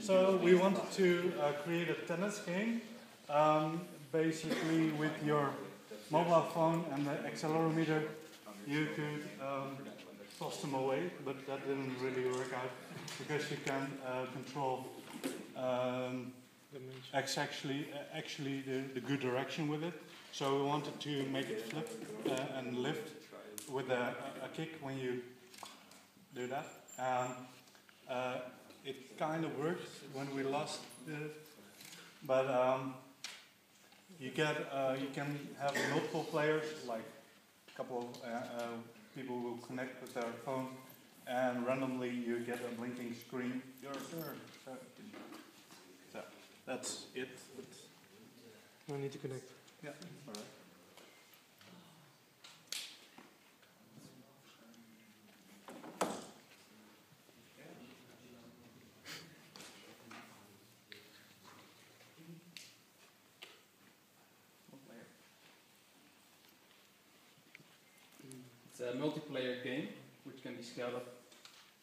So we wanted to uh, create a tennis game, um, basically with your mobile phone and the accelerometer, you could um, toss them away, but that didn't really work out because you can uh, control um, actually actually the, the good direction with it. So we wanted to make it flip uh, and lift with a, a kick when you do that. Um, uh, it kind of worked when we lost it, but um, you get uh, you can have multiple players, like a couple of uh, uh, people will connect with their phone, and randomly you get a blinking screen. Your turn. So, that's it. No need to connect. Yeah. All right. It's a multiplayer game which can be scaled up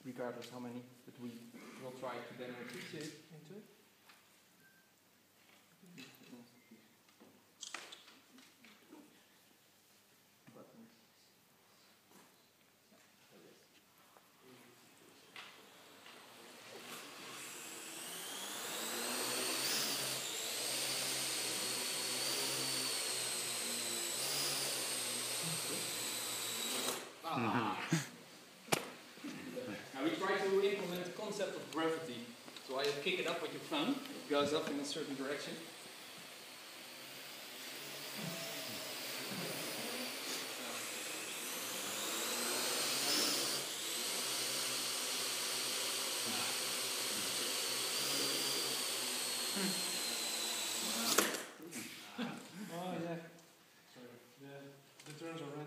regardless how many, but we will try to demo it Now we try to implement the concept of gravity. So I kick it up with your thumb, it goes up in a certain direction. Oh yeah. Sorry. The the turns are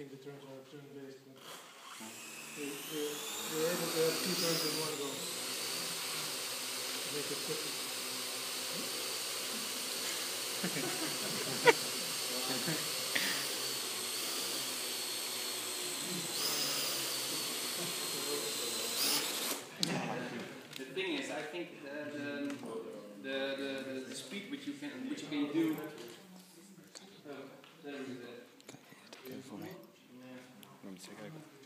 Think the turns are turn based, we we we're able to have two turns in one go. Make it quicker. The thing is, I think the, the, the, the, the speed which you can which you can do. Uh,